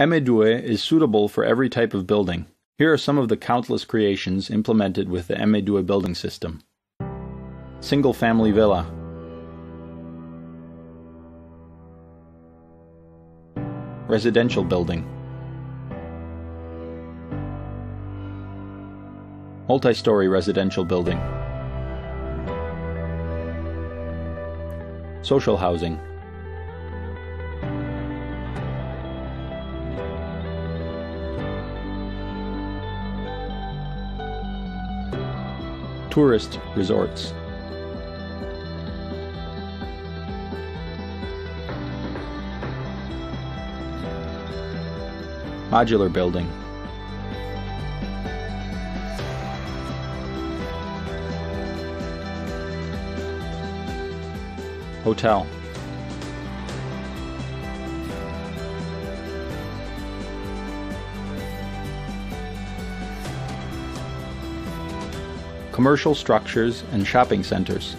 Emmedue is suitable for every type of building. Here are some of the countless creations implemented with the Emmedue building system. Single family villa. Residential building. Multi-story residential building. Social housing. Tourist resorts. Modular building. Hotel. Commercial structures and shopping centers.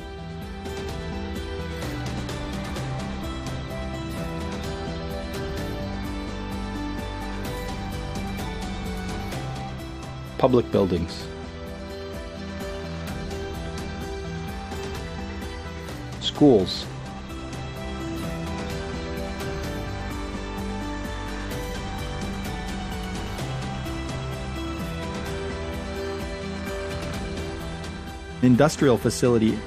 Public buildings. Schools. Industrial facility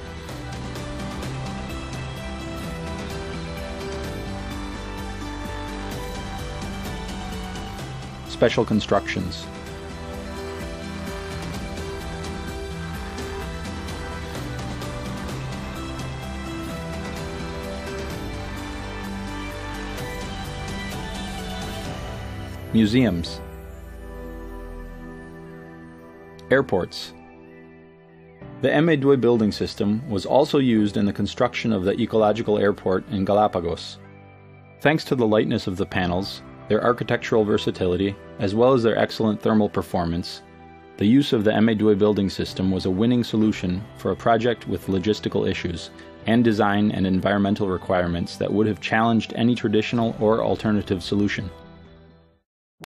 Special constructions. Museums. Airports. The Emmedue building system was also used in the construction of the ecological airport in Galapagos. Thanks to the lightness of the panels, their architectural versatility, as well as their excellent thermal performance, the use of the Emmedue building system was a winning solution for a project with logistical issues and design and environmental requirements that would have challenged any traditional or alternative solution.